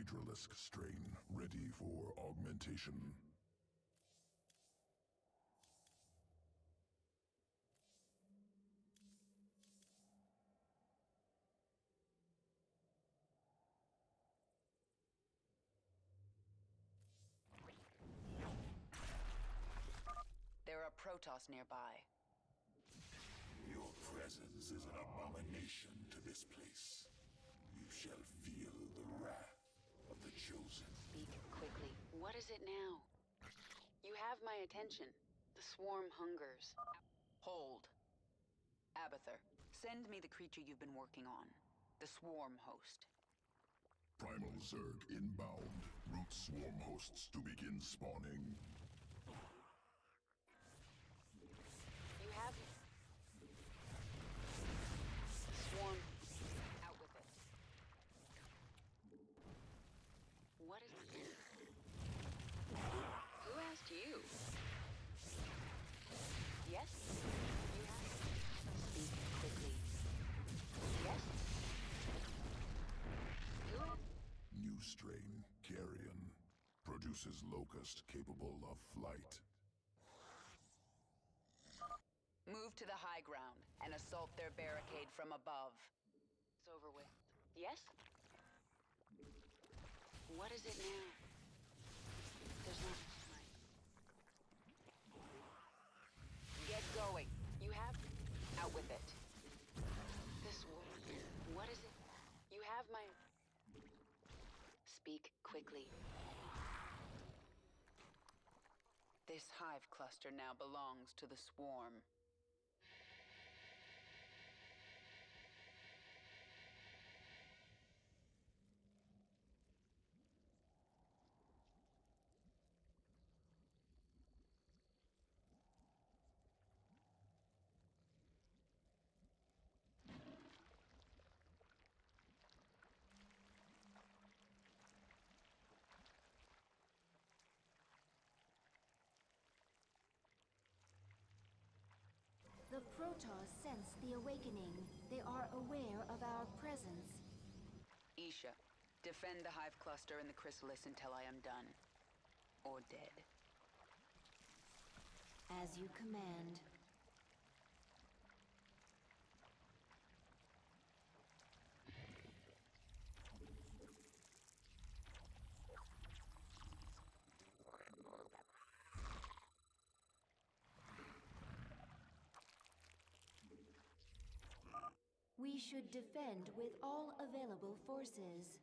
Hydralisk strain ready for augmentation. There are Protoss nearby. Your presence is an abomination to this place. You shall feel Chosen. Speak quickly. What is it now? You have my attention. The swarm hungers. Hold. Abathur, send me the creature you've been working on. The swarm host. Primal Zerg inbound. Root swarm hosts to begin spawning. You have... Swarm. Out with it. What is... Who asked you? Yes? You have... Speak quickly. Yes? Who asked... New strain, Carrion. Produces locust capable of flight. Move to the high ground and assault their barricade from above. It's over with. Yes? What is it now? There's not time. Get going. You have... Out with it. This war... What is it? You have my... Speak quickly. This hive cluster now belongs to the swarm. The Protoss sense the awakening. They are aware of our presence. Izsha, defend the hive cluster and the chrysalis until I am done. Or dead. As you command. Should defend with all available forces.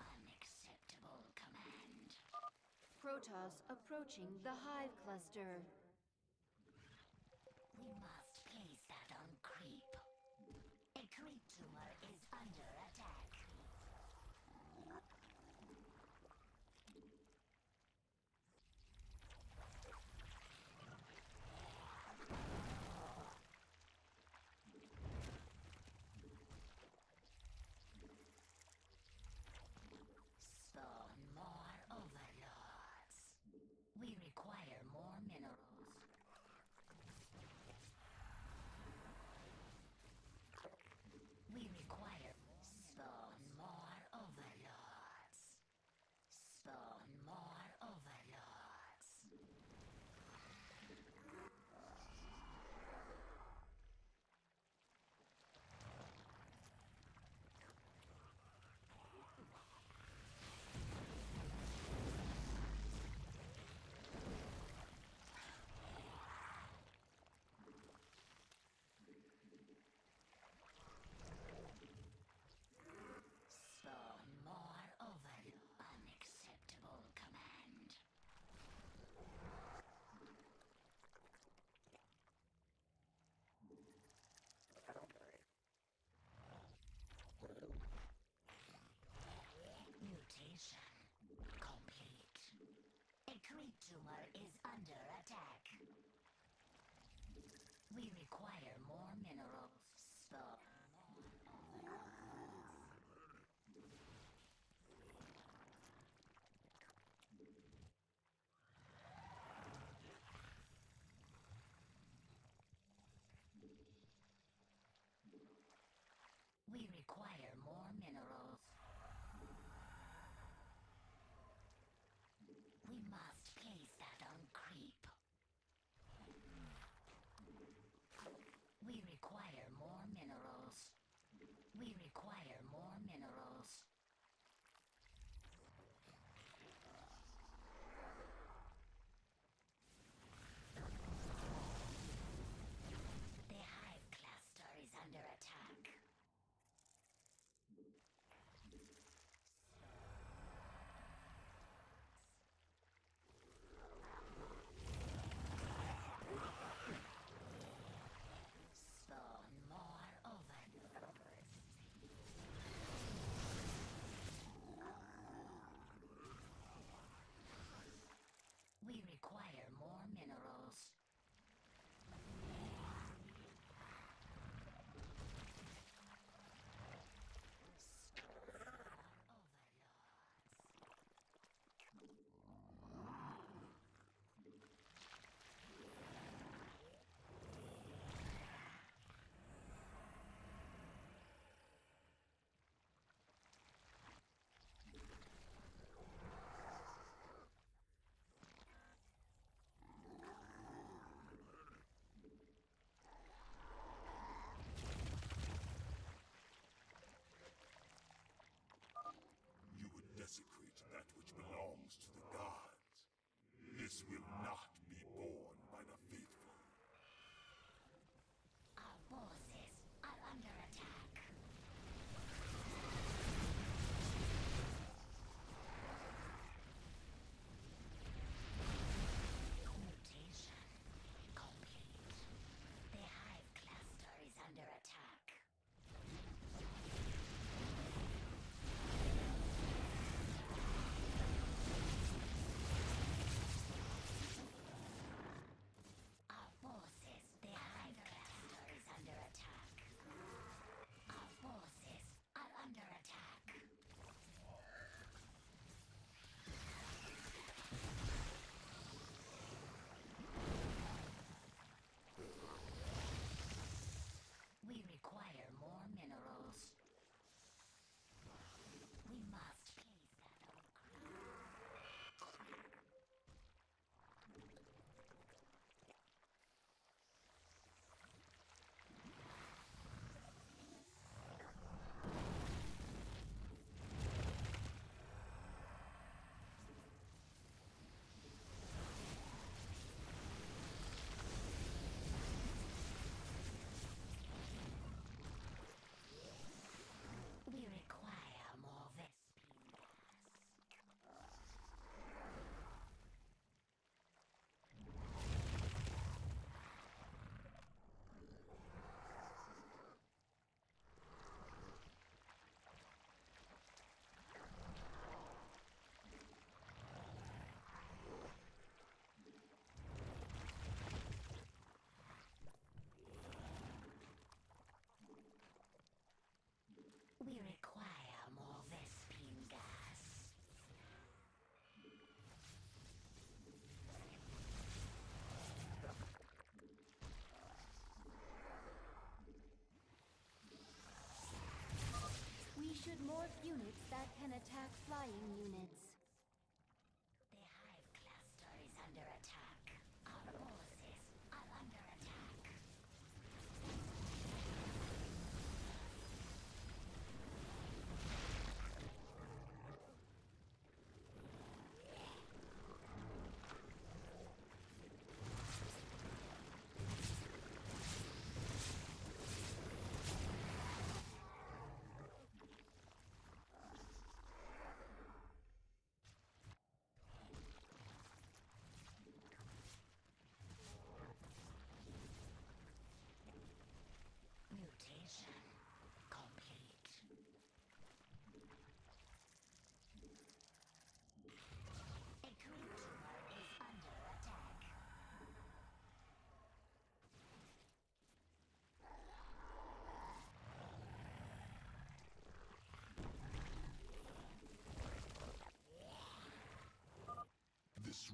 Unacceptable command. Protoss approaching the hive cluster. we record. We require more Vespene gas. We should morph units that can attack flying units.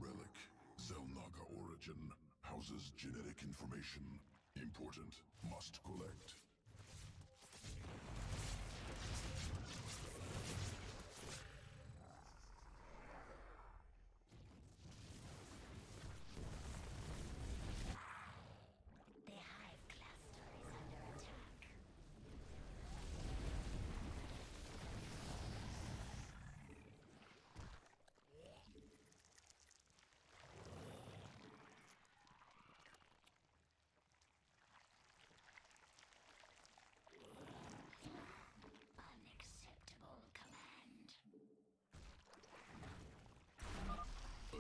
Relic, Xel'Naga origin, houses genetic information. Important. Must collect.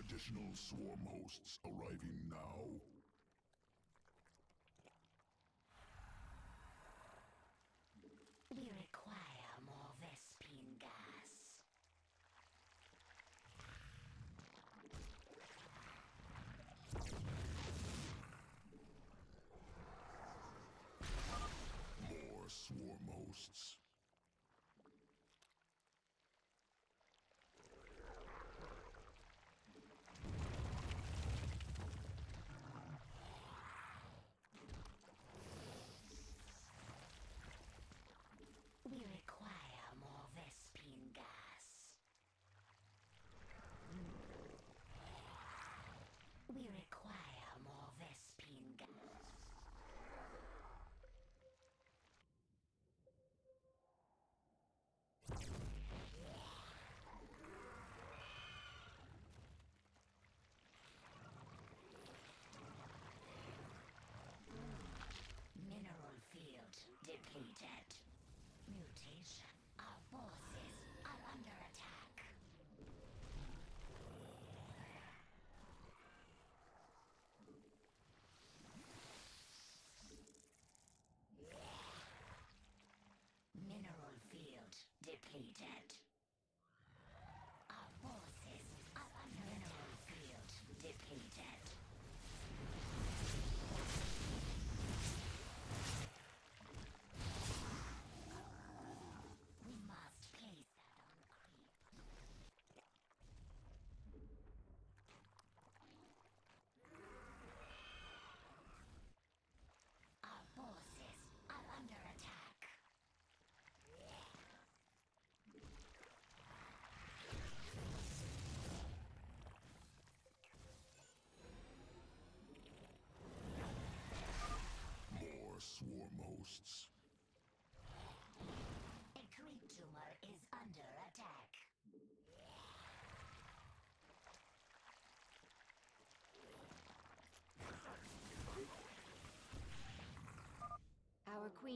Additional swarm hosts arriving now.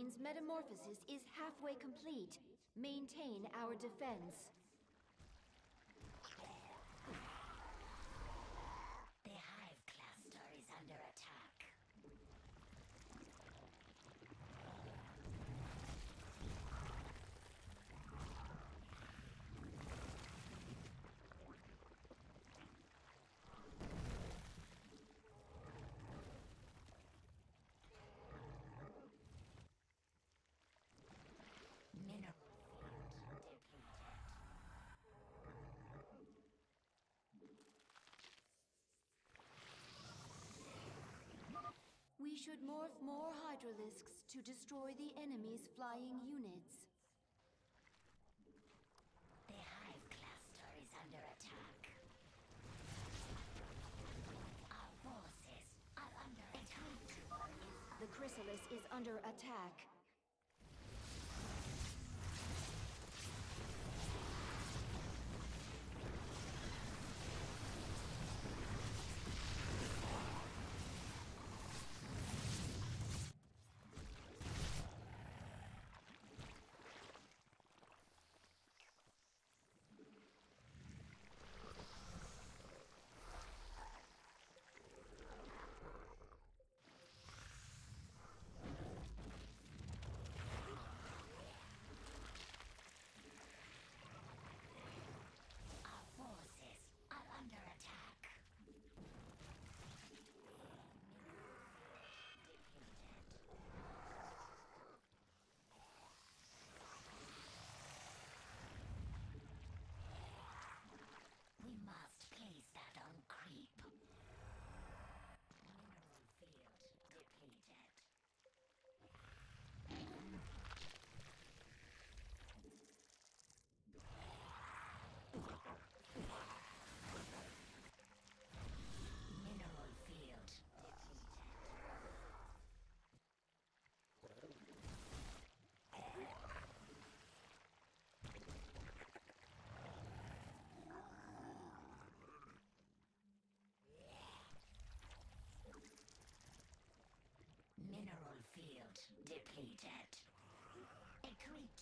Queen's metamorphosis is halfway complete. Maintain our defense. The hive cluster is under attack. Mineral field depleted. We should morph more Hydralisks to destroy the enemy's flying units. The hive cluster is under attack. Our forces are under attack. The chrysalis is under attack.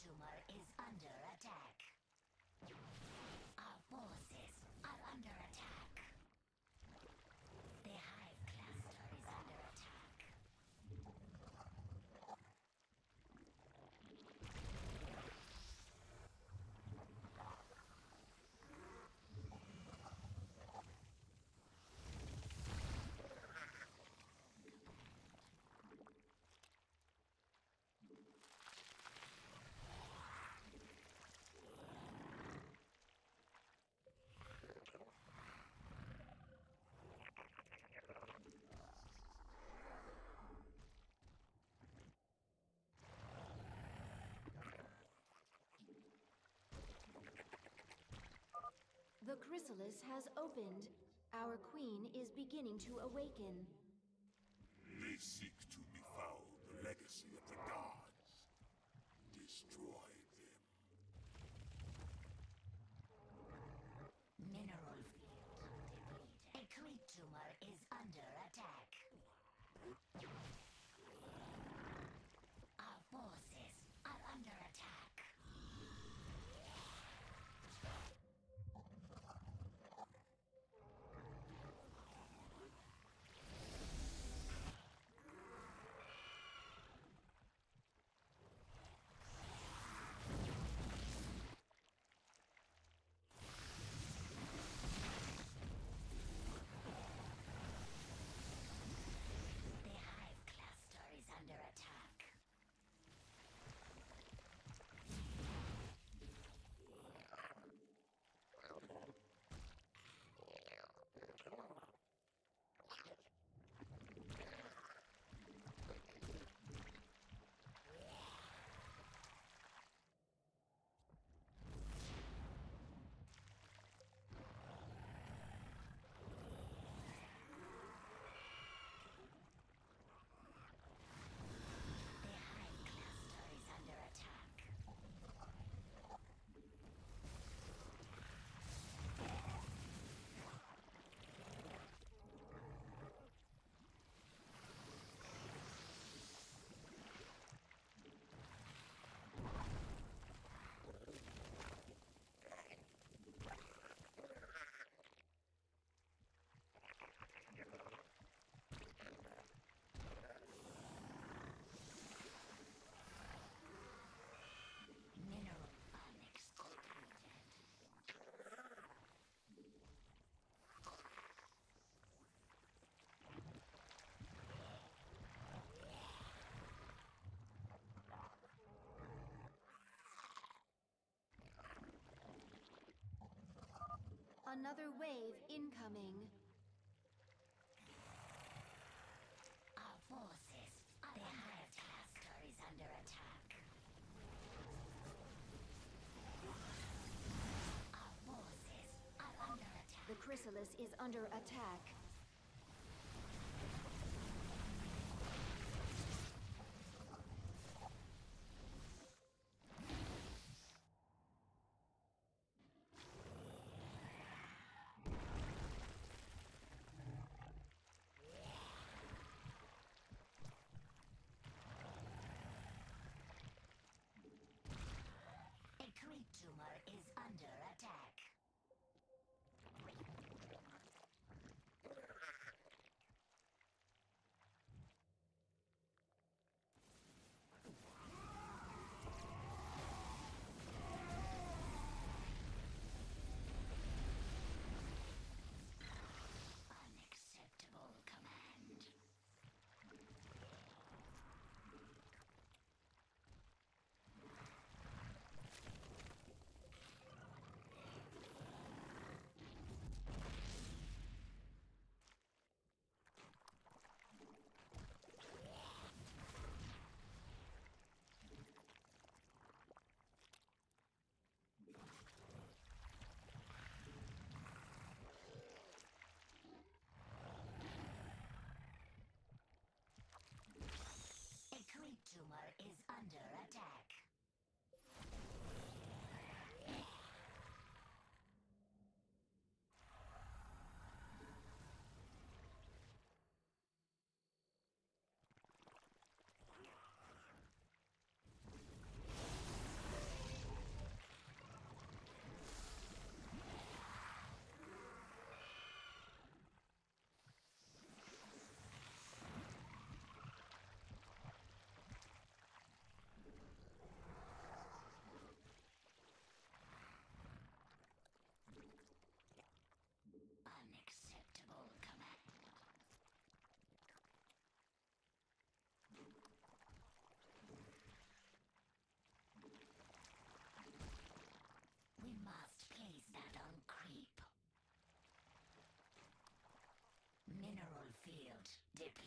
Tumor is under attack. Our forces are under attack. The hive cluster is under attack. The chrysalis has opened. Our queen is beginning to awaken. They seek to befoul the legacy of the gods. Destroy Another wave incoming. Our forces, the hive cluster is under attack. Our forces are under attack. The chrysalis is under attack.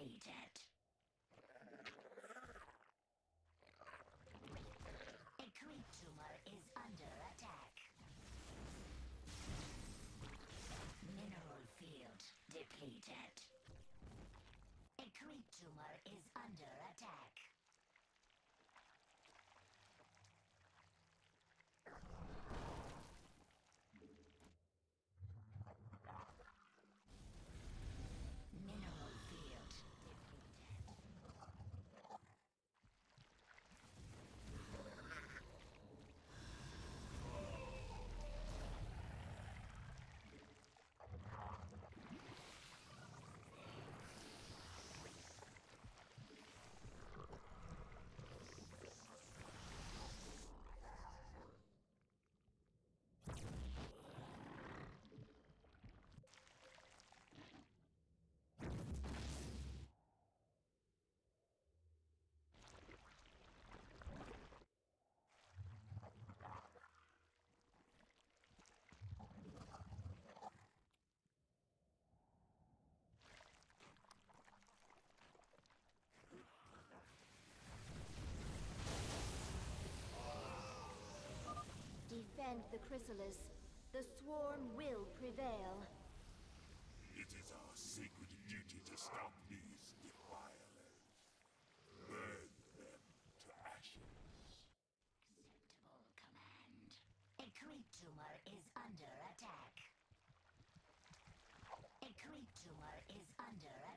Depleted. A creep tumor is under attack. Mineral field depleted. A creep tumor is under attack. Mineral field depleted. Defend the chrysalis. The swarm will prevail. It is our sacred duty to stop these defilers. Burn them to ashes. Acceptable command. A creep tumor is under attack. A creep tumor is under attack.